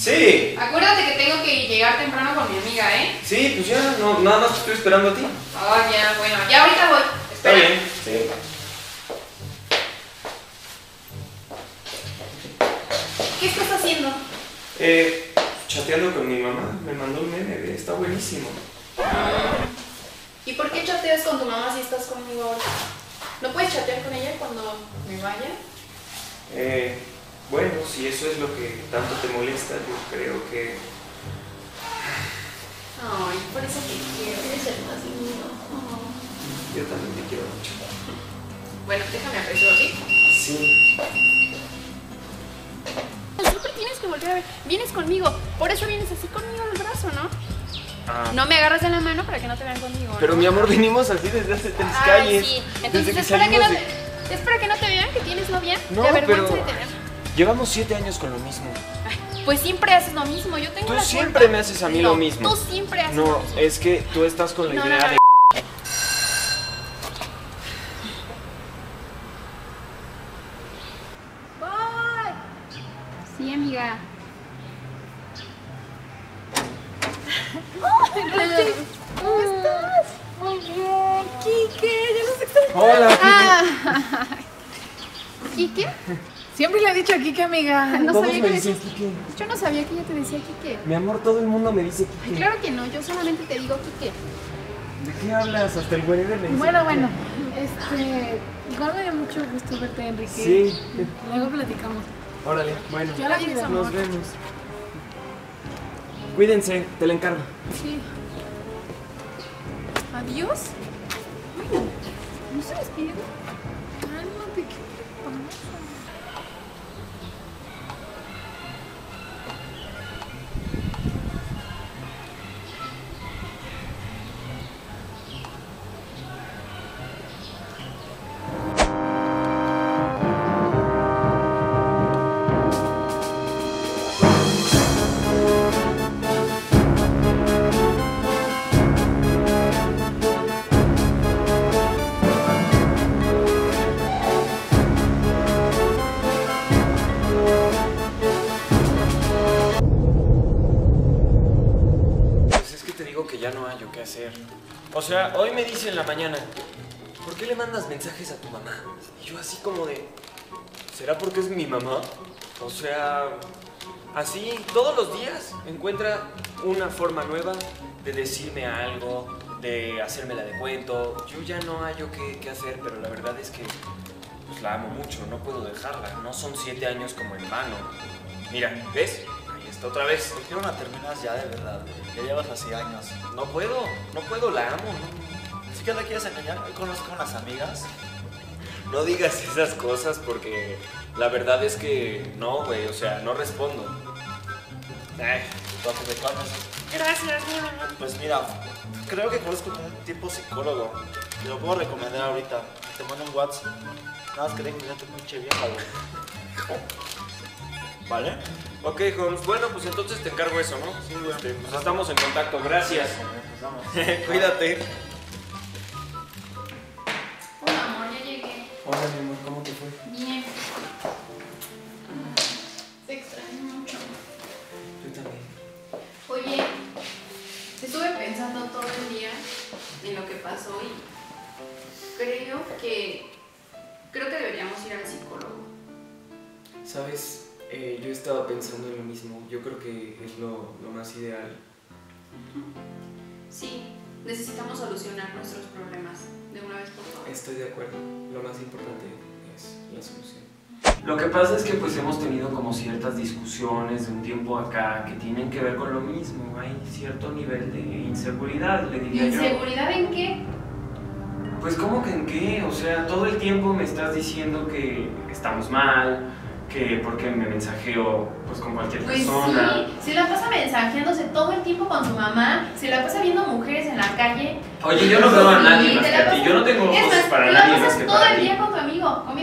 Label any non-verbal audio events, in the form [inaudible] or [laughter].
Sí. Acuérdate que tengo que llegar temprano con mi amiga, ¿eh? Sí, pues ya, no, nada más te estoy esperando a ti. Ah, ya, bueno, ya ahorita voy. Está bien. Sí. ¿Qué estás haciendo? Eh, chateando con mi mamá, me mandó un meme, está buenísimo. ¿Y por qué chateas con tu mamá si estás conmigo ahora? ¿No puedes chatear con ella cuando me vaya? Eh, bueno, si eso es lo que tanto te molesta, yo creo que... Ay, por eso te quiero, eres el más lindo. Yo también te quiero mucho. Bueno, déjame apresurar, ¿sí? Sí. Siempre tienes que volver a ver. Vienes conmigo, por eso vienes así conmigo el brazo, ¿no? Ah, No me agarras de la mano para que no te vean conmigo. Pero mi amor, venimos así desde hace tres Ay, calles. sí. Entonces es para que, no te, es para que no te vean que tienes novia. No, te avergüenza pero- de tener. Llevamos siete años con lo mismo. Ay, pues siempre haces lo mismo. Yo tengo Tú la siempre culpa. me haces a mí No, lo mismo. Tú siempre haces lo No, mismo. es que tú estás con la No, idea no, no. de... Bye. Sí, amiga. ¿Cómo estás? Muy bien. Kike, ya. Hola, Ah. [laughs] ¿Kike? Siempre le he dicho aquí que amiga. [laughs] No Todos sabía me que dicen decías- Kike. Yo no sabía que ella te decía Kike. Mi amor, todo el mundo me dice Kike. Claro que no, yo solamente te digo Kike. ¿De qué hablas? Hasta el güey me dice Bueno, Kike. bueno. Este. Igual me dio mucho gusto verte, Enrique. Sí. Luego platicamos. Órale, bueno. Ya la amor. Nos vemos. Cuídense, te la encargo. Sí. Adiós. Ay, no se despide. Cálmate, ¿qué te pasa? Hacer. O sea, hoy me dice en la mañana, ¿por qué le mandas mensajes a tu mamá? Y yo así como de, ¿será porque es mi mamá? O sea, así todos los días encuentra una forma nueva de decirme algo, de hacérmela de cuento. Yo ya no hay yo qué, qué hacer, pero la verdad es que pues la amo mucho, no puedo dejarla. No son siete años como en vano. Mira, ¿ves? Está otra vez. ¿Por qué no la terminas ya de verdad? güey? Ya llevas así años. No puedo, no puedo, la amo, ¿no? ¿Ni siquiera la quieres engañar? Hoy conozco a unas amigas. No digas esas cosas porque la verdad es que no, güey, o sea, no respondo. Ay, ¿de cuándo? gracias, Pues mira, creo que conozco un tipo psicólogo. Te lo puedo recomendar ahorita. Te mando un WhatsApp. Nada más que dejes de tu pinche vieja, güey. [laughs] ¿Vale? Ok, Holmes, bueno, pues entonces te encargo eso, ¿no? Sí, güey. Este, pues estamos en contacto, gracias. Pues [laughs] vamos. Cuídate. Hola, amor, ya llegué. Hola, mi amor, ¿cómo te fue? Bien. Te extraño mucho. Yo también. Oye, estuve pensando todo el día en lo que pasó y creo que creo que deberíamos ir al psicólogo. Sabes, Eh, yo estaba pensando en lo mismo. Yo creo que es lo, lo más ideal. Sí, necesitamos solucionar nuestros problemas de una vez por todas. Estoy de acuerdo. Lo más importante es la solución. Lo que pasa es que pues hemos tenido como ciertas discusiones de un tiempo acá que tienen que ver con lo mismo. Hay cierto nivel de inseguridad, le diría yo. ¿Inseguridad en qué? Pues ¿cómo que en qué? O sea, todo el tiempo me estás diciendo que estamos mal, que porque me mensajeo pues con cualquier Pues persona. sí, se la pasa mensajeándose todo el tiempo con su mamá, se la pasa viendo mujeres en la calle. Oye, yo no veo a nadie más que a ti. Yo no tengo ojos más, para te la nadie más pasas que todo para el ti. día con tu amigo. con mi-